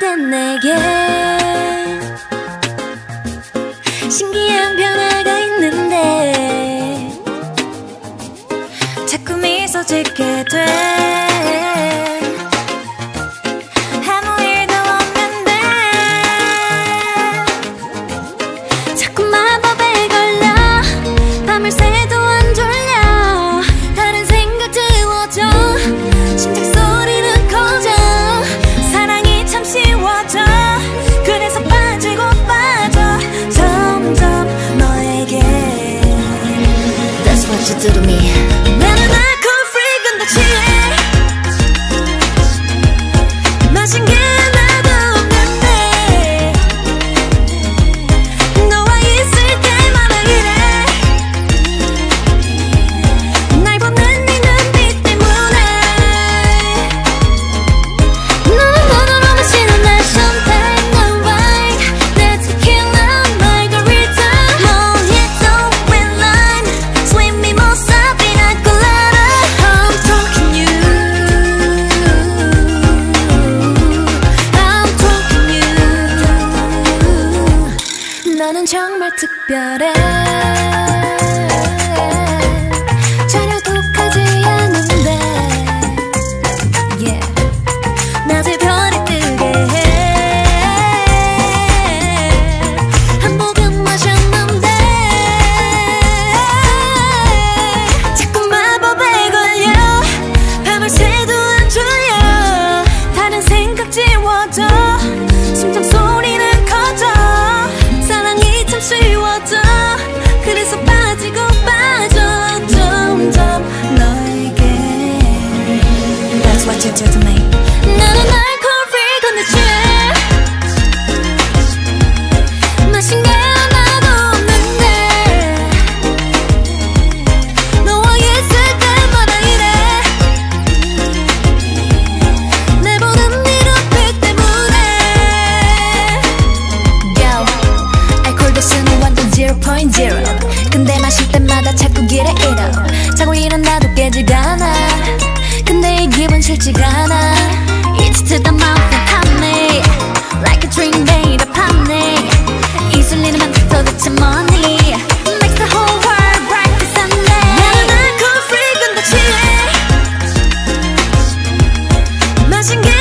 땐 내게 신기한 변화가 있는데 자꾸 미소 짓게 돼. to do to me 나는 정말 특별해. 전혀 독하지 않은데. Yeah. 낮에 별이 뜨게 해. 한복은 마셨는데. 자꾸 마법에 걸려. 밤을 새도 안 줄여 다른 생각 지워져 that's what you do to me. 나는 알코올 free 건너치네 마신 싫지가 않아. It's to the mouth and me, Like a dream made of honey 이슬리는 맘 도대체 뭐니? Makes the whole world bright this Sunday 나는 그 freak은 다 취해 마신 게